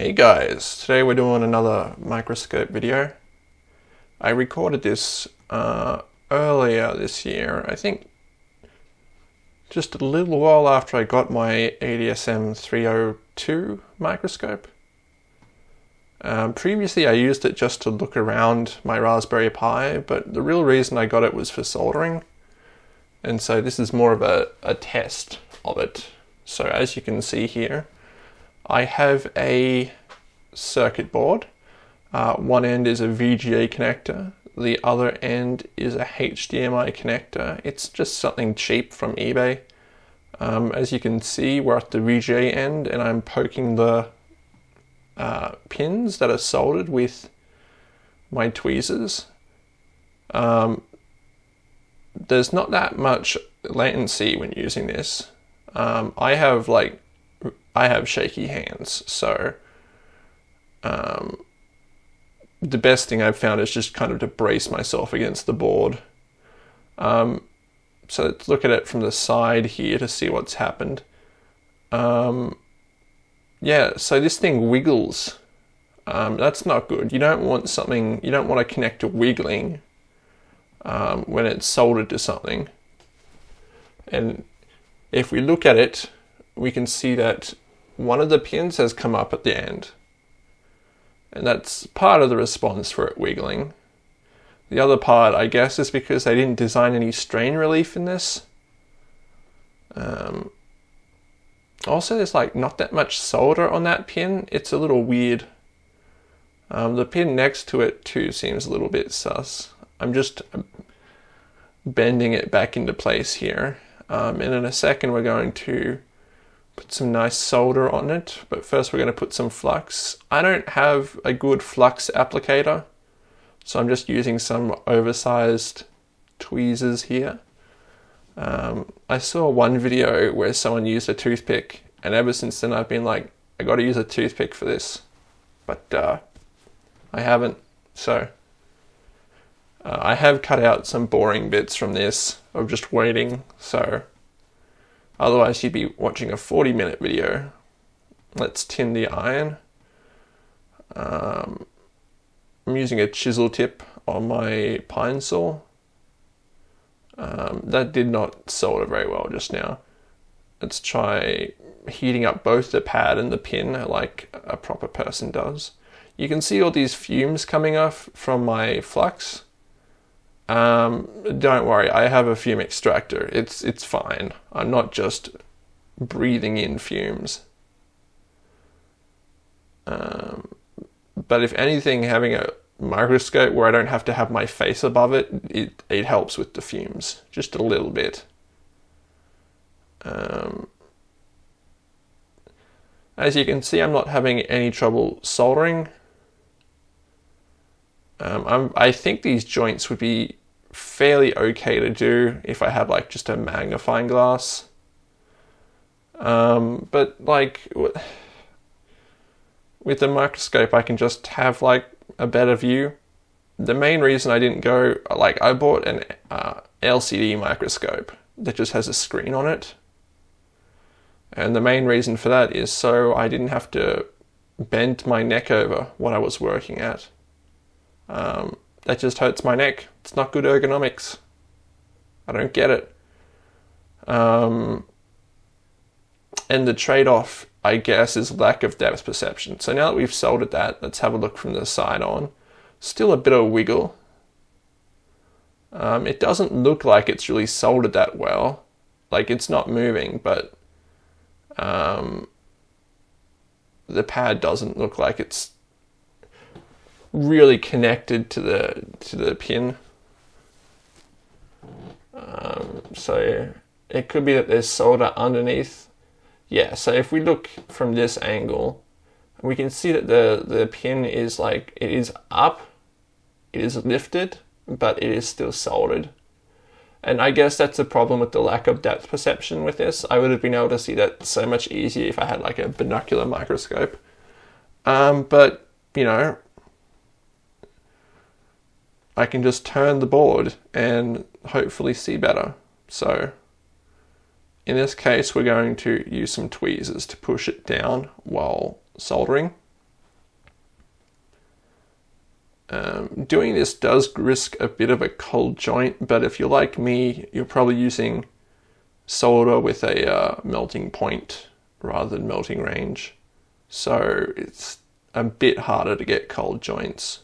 Hey guys, today we're doing another microscope video. I recorded this uh, earlier this year, I think just a little while after I got my ADSM 302 microscope. Um, previously I used it just to look around my Raspberry Pi, but the real reason I got it was for soldering. And so this is more of a, a test of it. So as you can see here, I have a circuit board. Uh, one end is a VGA connector, the other end is a HDMI connector. It's just something cheap from eBay. Um, as you can see, we're at the VGA end, and I'm poking the uh, pins that are soldered with my tweezers. Um, there's not that much latency when using this. Um, I have like I have shaky hands, so um, the best thing I've found is just kind of to brace myself against the board. Um, so let's look at it from the side here to see what's happened. Um, yeah, so this thing wiggles. Um, that's not good. You don't want something, you don't want a connector wiggling um, when it's soldered to something. And if we look at it, we can see that one of the pins has come up at the end. And that's part of the response for it wiggling. The other part, I guess, is because they didn't design any strain relief in this. Um, also, there's like not that much solder on that pin. It's a little weird. Um, the pin next to it too seems a little bit sus. I'm just bending it back into place here. Um, and in a second, we're going to put some nice solder on it, but first we're going to put some flux. I don't have a good flux applicator, so I'm just using some oversized tweezers here. Um, I saw one video where someone used a toothpick, and ever since then I've been like, I got to use a toothpick for this, but uh, I haven't. So uh, I have cut out some boring bits from this of just waiting. So Otherwise, you'd be watching a 40 minute video. Let's tin the iron. Um, I'm using a chisel tip on my Pinecil. Um, that did not solder very well just now. Let's try heating up both the pad and the pin like a proper person does. You can see all these fumes coming off from my flux. Um, don't worry, I have a fume extractor. It's it's fine. I'm not just breathing in fumes. Um, but if anything, having a microscope where I don't have to have my face above it, it, it helps with the fumes just a little bit. Um, as you can see, I'm not having any trouble soldering. Um, i think these joints would be fairly okay to do if I had like just a magnifying glass. Um, but like with the microscope, I can just have like a better view. The main reason I didn't go like I bought an uh, LCD microscope that just has a screen on it, and the main reason for that is so I didn't have to bend my neck over what I was working at. Um, that just hurts my neck. It's not good ergonomics. I don't get it. Um, and the trade off, I guess, is lack of depth perception. So now that we've soldered that, let's have a look from the side on. Still a bit of wiggle. Um, it doesn't look like it's really soldered that well. Like it's not moving, but um, the pad doesn't look like it's really connected to the to the pin. Um, so it could be that there's solder underneath. Yeah, so if we look from this angle, we can see that the, the pin is like, it is up, it is lifted, but it is still soldered. And I guess that's a problem with the lack of depth perception with this. I would have been able to see that so much easier if I had like a binocular microscope. Um, but, you know, I can just turn the board and hopefully see better. So in this case, we're going to use some tweezers to push it down while soldering. Um, doing this does risk a bit of a cold joint, but if you're like me, you're probably using solder with a uh, melting point rather than melting range. So it's a bit harder to get cold joints.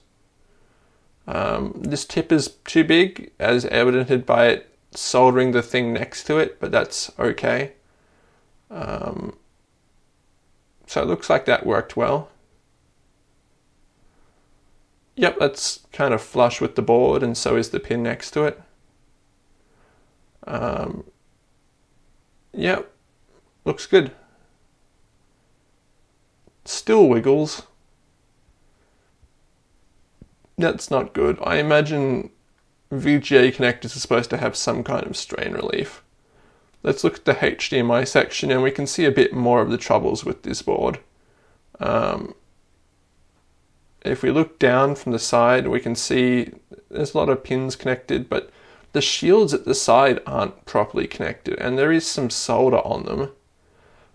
Um, this tip is too big, as evidenced by it soldering the thing next to it, but that's okay. Um, so it looks like that worked well. Yep, that's kind of flush with the board, and so is the pin next to it. Um, yep, looks good. Still wiggles. That's not good. I imagine VGA connectors are supposed to have some kind of strain relief. Let's look at the HDMI section and we can see a bit more of the troubles with this board. Um, if we look down from the side, we can see there's a lot of pins connected, but the shields at the side aren't properly connected, and there is some solder on them,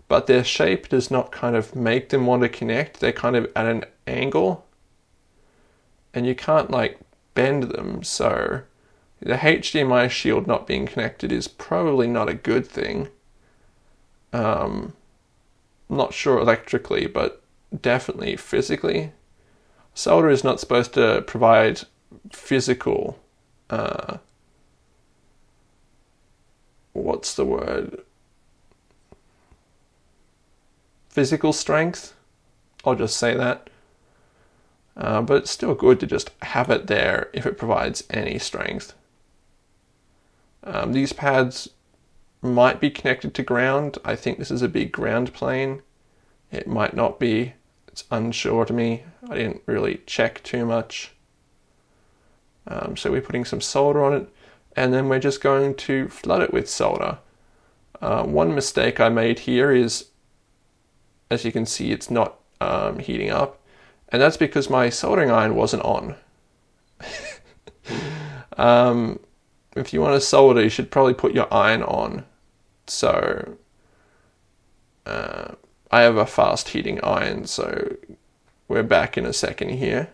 but their shape does not kind of make them want to connect. They're kind of at an angle, and you can't like bend them, so the HDMI shield not being connected is probably not a good thing. Um, not sure electrically, but definitely physically. Solder is not supposed to provide physical. Uh, what's the word? Physical strength. I'll just say that. Uh, but it's still good to just have it there if it provides any strength. Um, these pads might be connected to ground. I think this is a big ground plane. It might not be. It's unsure to me. I didn't really check too much. Um, so we're putting some solder on it and then we're just going to flood it with solder. Uh, one mistake I made here is, as you can see, it's not um, heating up, and that's because my soldering iron wasn't on. um, if you want to solder, you should probably put your iron on. So, uh, I have a fast heating iron, so we're back in a second here.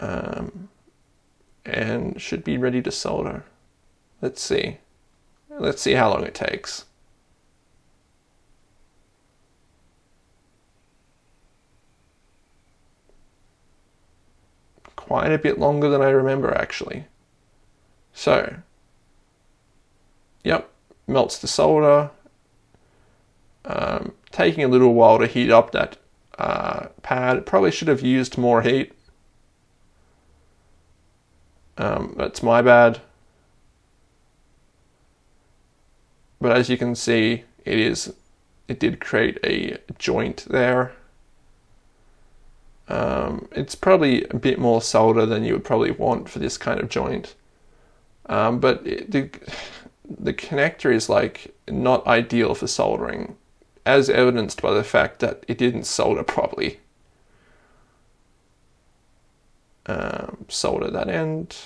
Um, and should be ready to solder. Let's see. Let's see how long it takes. Quite a bit longer than I remember actually. So, yep, melts the solder, um, taking a little while to heat up that uh, pad. Probably should have used more heat. Um, that's my bad. But as you can see, it is it did create a joint there. Um, it's probably a bit more solder than you would probably want for this kind of joint. Um, but it, the the connector is like not ideal for soldering, as evidenced by the fact that it didn't solder properly. Um, solder that end.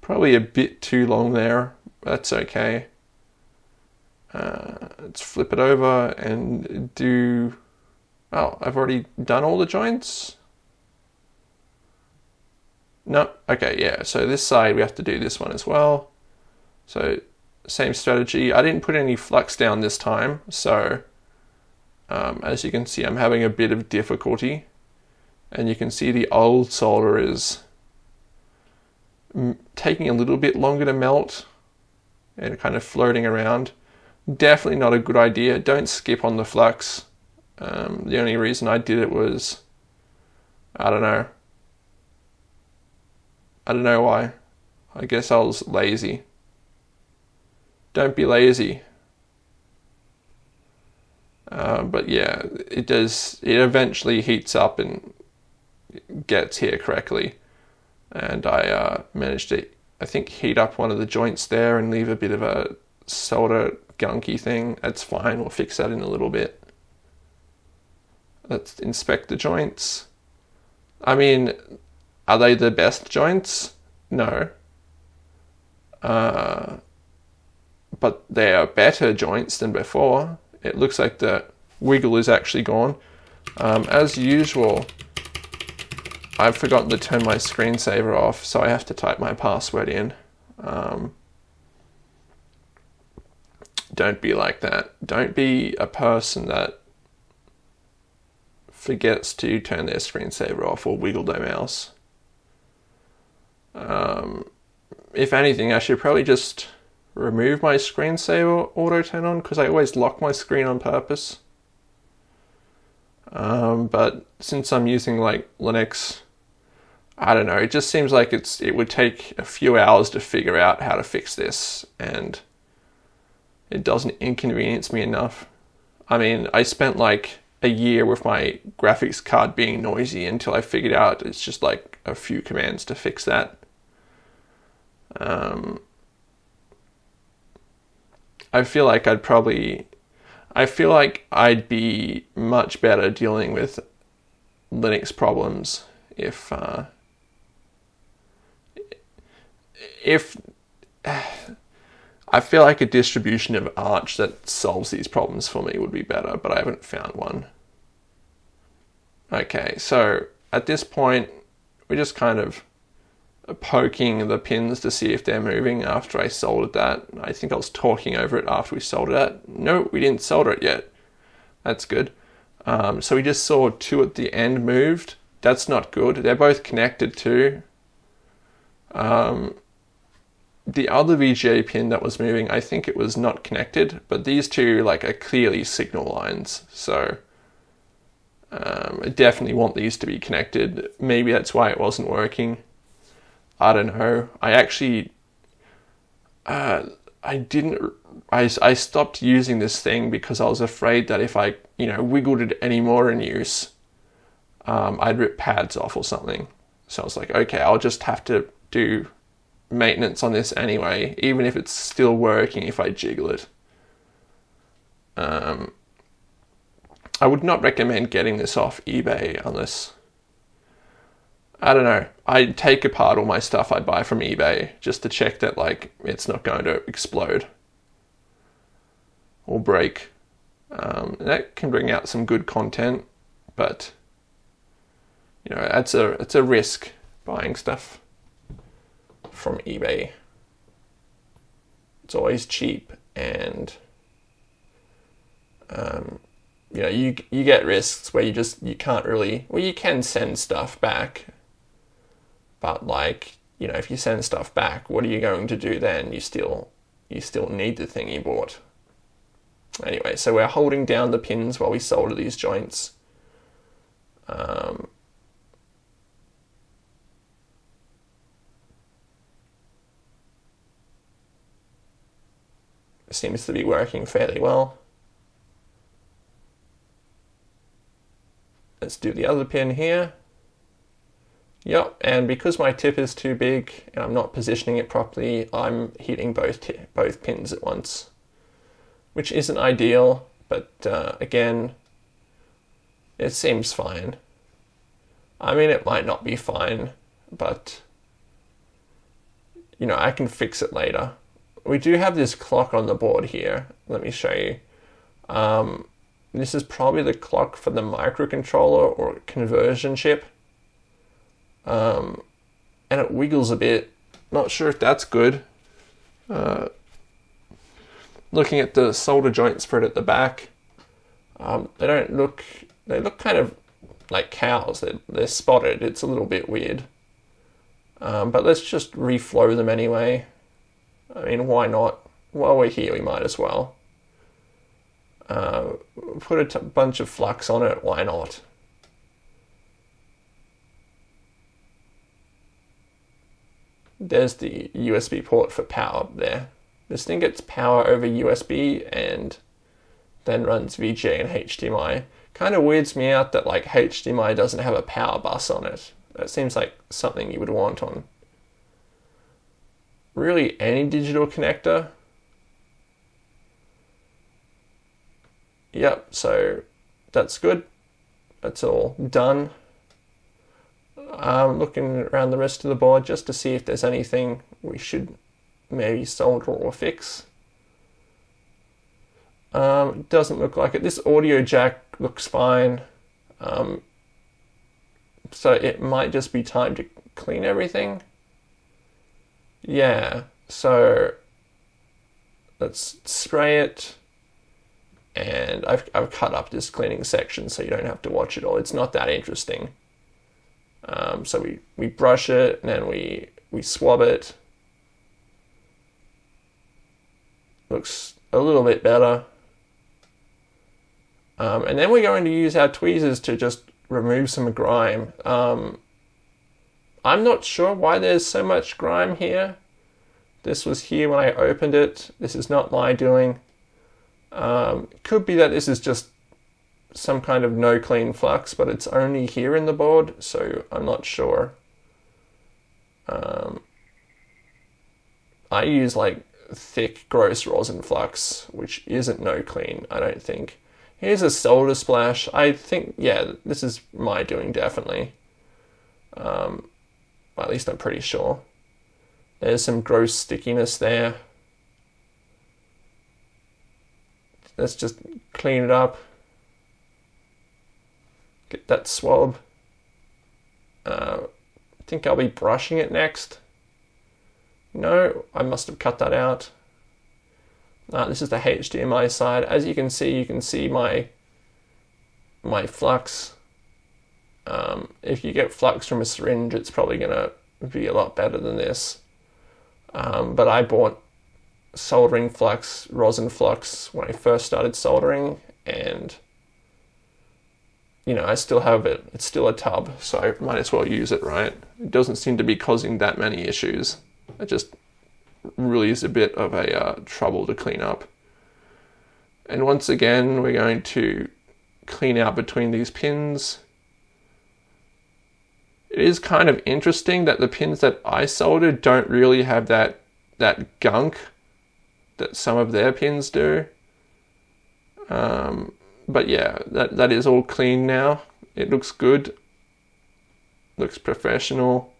Probably a bit too long there. That's okay. Uh, let's flip it over and do. Oh, I've already done all the joints. No, okay, yeah. So this side we have to do this one as well. So same strategy. I didn't put any flux down this time, so um, as you can see, I'm having a bit of difficulty and you can see the old solder is taking a little bit longer to melt and kind of floating around. Definitely not a good idea. Don't skip on the flux. Um, the only reason I did it was, I don't know. I don't know why. I guess I was lazy. Don't be lazy. Uh, but yeah, it does. It eventually heats up and gets here correctly. And I uh, managed to, I think, heat up one of the joints there and leave a bit of a solder gunky thing. That's fine, we'll fix that in a little bit. Let's inspect the joints. I mean, are they the best joints? No. Uh, but they are better joints than before. It looks like the wiggle is actually gone. Um, as usual, I've forgotten to turn my screensaver off, so I have to type my password in. Um, don't be like that. Don't be a person that forgets to turn their screensaver off or wiggle their mouse. Um, if anything, I should probably just remove my screensaver auto turn on because I always lock my screen on purpose. Um, but since I'm using like Linux, I don't know. It just seems like it's it would take a few hours to figure out how to fix this, and it doesn't inconvenience me enough. I mean, I spent like a year with my graphics card being noisy until I figured out it's just like a few commands to fix that. Um, I feel like I'd probably, I feel like I'd be much better dealing with Linux problems if, uh, if, I feel like a distribution of Arch that solves these problems for me would be better, but I haven't found one. Okay, so at this point, we're just kind of poking the pins to see if they're moving after I soldered that. I think I was talking over it after we soldered that. No, we didn't solder it yet. That's good. Um, so we just saw two at the end moved. That's not good. They're both connected too. Um, the other VGA pin that was moving, I think it was not connected, but these two like are clearly signal lines. So um, I definitely want these to be connected. Maybe that's why it wasn't working. I don't know. I actually, uh, I didn't. I, I stopped using this thing because I was afraid that if I, you know, wiggled it anymore in use, um, I'd rip pads off or something. So I was like, okay, I'll just have to do maintenance on this anyway, even if it's still working if I jiggle it. Um, I would not recommend getting this off eBay unless I don't know. I take apart all my stuff I buy from eBay just to check that like it's not going to explode or break. Um, that can bring out some good content, but you know that's a it's a risk buying stuff from eBay. It's always cheap and um, you know you you get risks where you just you can't really well you can send stuff back but like, you know, if you send stuff back, what are you going to do then? You still you still need the thing you bought. Anyway, so we're holding down the pins while we solder these joints. Um, seems to be working fairly well. Let's do the other pin here. Yep, and because my tip is too big and I'm not positioning it properly, I'm hitting both both pins at once, which isn't ideal, but uh, again, it seems fine. I mean, it might not be fine, but you know, I can fix it later. We do have this clock on the board here. Let me show you. Um, this is probably the clock for the microcontroller or conversion chip um, and it wiggles a bit. Not sure if that's good. Uh, looking at the solder joint spread at the back, um, they don't look. They look kind of like cows. They're, they're spotted. It's a little bit weird. Um, but let's just reflow them anyway. I mean, why not? While we're here, we might as well. Uh, put a t- bunch of flux on it. Why not? there's the USB port for power up there. This thing gets power over USB and then runs VGA and HDMI. Kind of weirds me out that like HDMI doesn't have a power bus on it. That seems like something you would want on really any digital connector. Yep, so that's good. That's all done. I'm looking around the rest of the board just to see if there's anything we should maybe solder or fix. Um, doesn't look like it. This audio jack looks fine. Um, so it might just be time to clean everything. Yeah, so let's spray it. And I've, I've cut up this cleaning section so you don't have to watch it all. It's not that interesting. Um, so we, we brush it and then we, we swab it. Looks a little bit better. Um, and then we're going to use our tweezers to just remove some grime. Um, I'm not sure why there's so much grime here. This was here when I opened it. This is not my doing. Um, could be that this is just some kind of no clean flux, but it's only here in the board, so I'm not sure. Um, I use like thick, gross rosin flux, which isn't no clean, I don't think. Here's a solder splash. I think, yeah, this is my doing definitely. Um, at least I'm pretty sure. There's some gross stickiness there. Let's just clean it up. Get that swab. Uh, I think I'll be brushing it next. No, I must have cut that out. Uh, this is the HDMI side. As you can see, you can see my my flux. Um, if you get flux from a syringe, it's probably going to be a lot better than this. Um, but I bought soldering flux, rosin flux, when I first started soldering, and you know, I still have it. It's still a tub, so I might as well use it, right? It doesn't seem to be causing that many issues. It just really is a bit of a uh, trouble to clean up. And once again, we're going to clean out between these pins. It is kind of interesting that the pins that I soldered don't really have that that gunk that some of their pins do. Um, but yeah, that, that is all clean now. It looks good. Looks professional.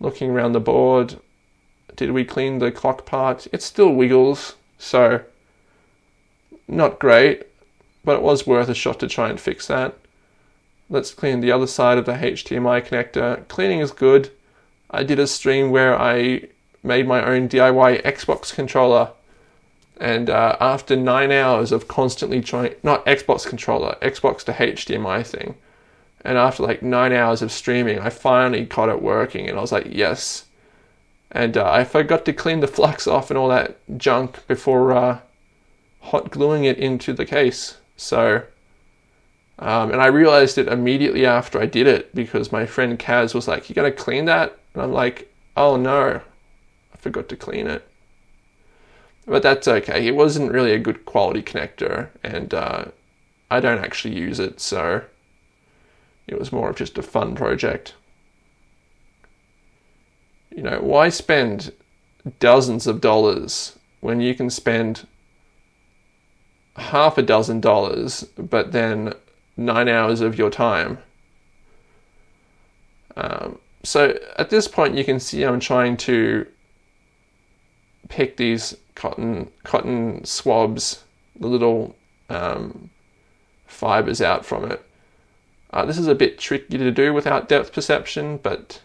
Looking around the board, did we clean the clock part? It still wiggles, so not great, but it was worth a shot to try and fix that. Let's clean the other side of the HDMI connector. Cleaning is good. I did a stream where I made my own DIY Xbox controller. And uh, after nine hours of constantly trying, not Xbox controller, Xbox to HDMI thing. And after like nine hours of streaming, I finally got it working. And I was like, yes, and uh, I forgot to clean the flux off and all that junk before uh, hot gluing it into the case. So, um, and I realized it immediately after I did it because my friend Kaz was like, "You gotta clean that," and I'm like, "Oh no, I forgot to clean it." But that's okay. It wasn't really a good quality connector, and uh, I don't actually use it, so it was more of just a fun project. You know, why spend dozens of dollars when you can spend half a dozen dollars, but then nine hours of your time? Um, so at this point, you can see I'm trying to pick these cotton cotton swabs, the little um, fibers out from it. Uh, this is a bit tricky to do without depth perception, but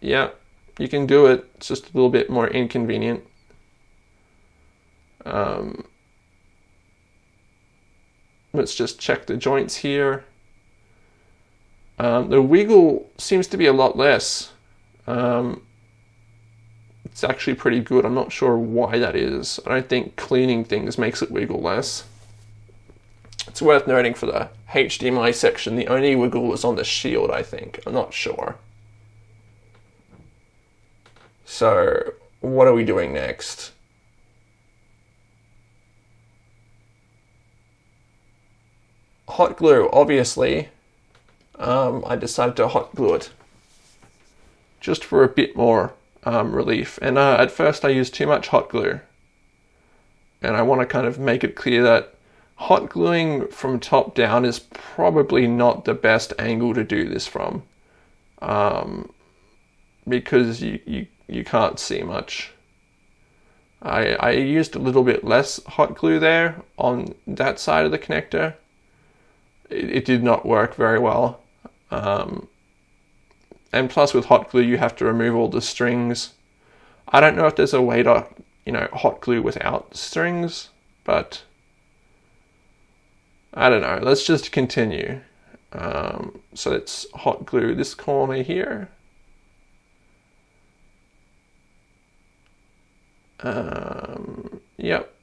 yeah, you can do it. It's just a little bit more inconvenient. Um, let's just check the joints here. Um, the wiggle seems to be a lot less. Um, it's actually pretty good. I'm not sure why that is. I don't think cleaning things makes it wiggle less. It's worth noting for the HDMI section, the only wiggle was on the shield, I think. I'm not sure. So, what are we doing next? Hot glue, obviously. Um, I decided to hot glue it just for a bit more um, relief. And uh, at first, I used too much hot glue. And I want to kind of make it clear that hot gluing from top down is probably not the best angle to do this from. Um, because you, you you can't see much. I, I used a little bit less hot glue there on that side of the connector. It, it did not work very well. Um, and plus with hot glue you have to remove all the strings. I don't know if there's a way to, you know, hot glue without strings, but I don't know. Let's just continue. Um, so let's hot glue this corner here. Um, yep.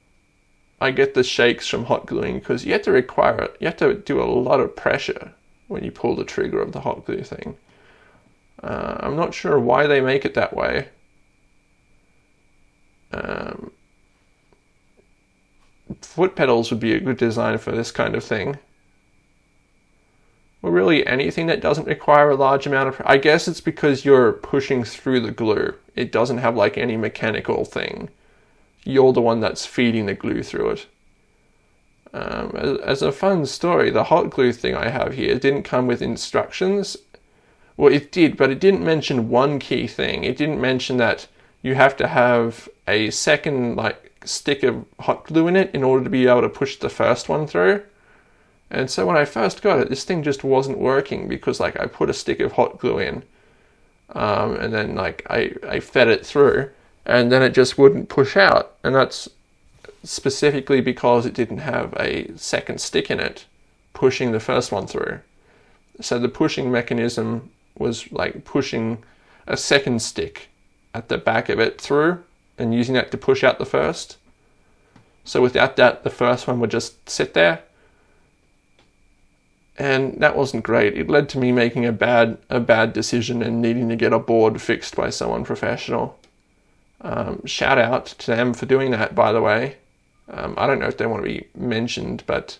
I get the shakes from hot gluing because you have to require you have to do a lot of pressure when you pull the trigger of the hot glue thing. Uh, I'm not sure why they make it that way. Um, foot pedals would be a good design for this kind of thing. Well, really anything that doesn't require a large amount of. I guess it's because you're pushing through the glue. It doesn't have like any mechanical thing. You're the one that's feeding the glue through it. Um, as, a fun story, the hot glue thing I have here didn't come with instructions. Well, it did, but it didn't mention one key thing. It didn't mention that you have to have a second like stick of hot glue in it in order to be able to push the first one through. And so when I first got it, this thing just wasn't working because like I put a stick of hot glue in, um, and then like I, I fed it through, and then it just wouldn't push out. And that's specifically because it didn't have a second stick in it pushing the first one through. So the pushing mechanism was like pushing a second stick at the back of it through and using that to push out the first. So without that, the first one would just sit there and that wasn't great. It led to me making a bad a bad decision and needing to get a board fixed by someone professional. Um, shout out to them for doing that, by the way. Um, I don't know if they want to be mentioned, but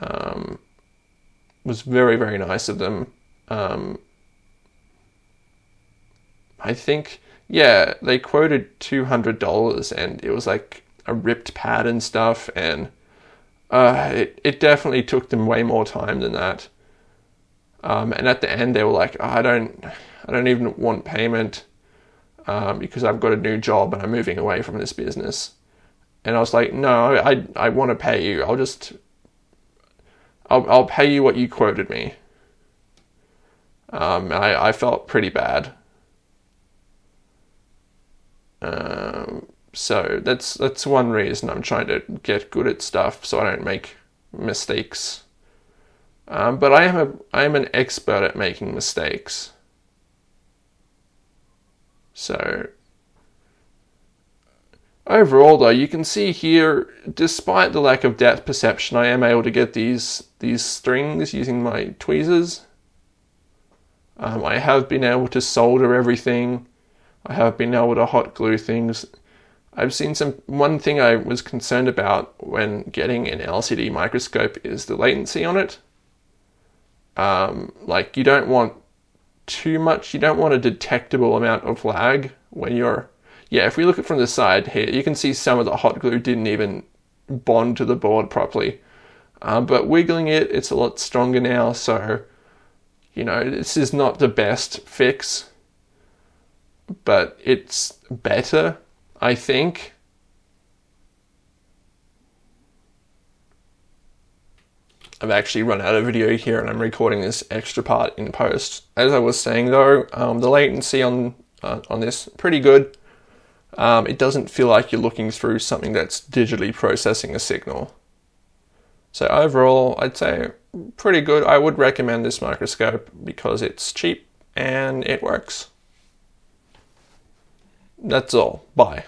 um, was very very nice of them. Um, I think yeah, they quoted two hundred dollars, and it was like a ripped pad and stuff, and uh, it, it definitely took them way more time than that. Um, and at the end, they were like, oh, I don't, I don't even want payment um, because I've got a new job and I'm moving away from this business. And I was like, no, I, I want to pay you. I'll just, I'll, I'll pay you what you quoted me. Um, I, I felt pretty bad. Um, so that's that's one reason I'm trying to get good at stuff so I don't make mistakes. Um, but I am a I am an expert at making mistakes. So overall though you can see here despite the lack of depth perception I am able to get these these strings using my tweezers. Um, I have been able to solder everything. I have been able to hot glue things I've seen some. One thing I was concerned about when getting an LCD microscope is the latency on it. Um, like you don't want too much. You don't want a detectable amount of lag when you're. Yeah, if we look at from the side here, you can see some of the hot glue didn't even bond to the board properly. Um, but wiggling it, it's a lot stronger now. So, you know, this is not the best fix, but it's better I think. I've actually run out of video here and I'm recording this extra part in post. As I was saying though, um, the latency on uh, on this pretty good. Um, it doesn't feel like you're looking through something that's digitally processing a signal. So overall, I'd say pretty good. I would recommend this microscope because it's cheap and it works. That's all. Bye.